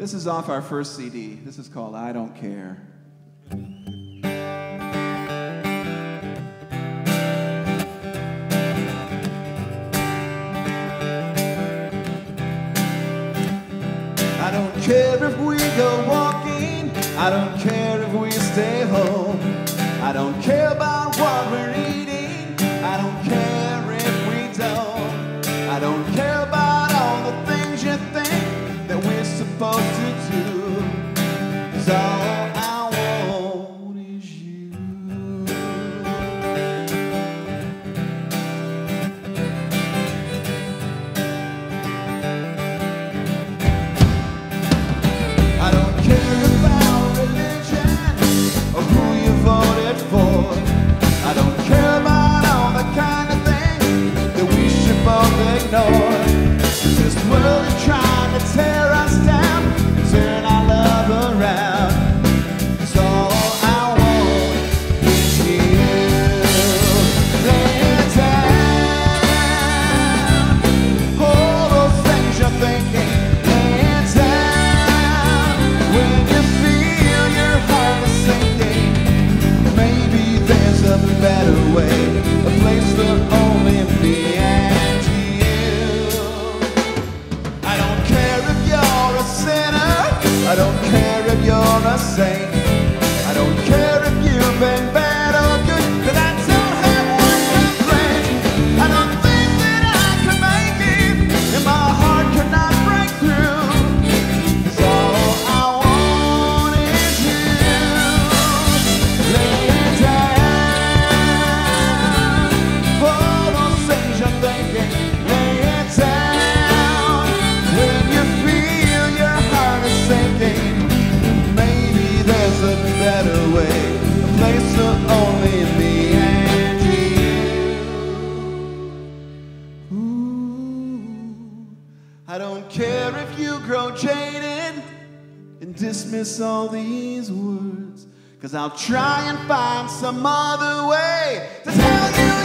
This is off our first CD. This is called I Don't Care. I don't care if we go walking, I don't care if we stay home, I don't care about what we're eating. ignore this world and try I don't care if you're a saint. I don't care if you grow jaded and dismiss all these words, cause I'll try and find some other way to tell you.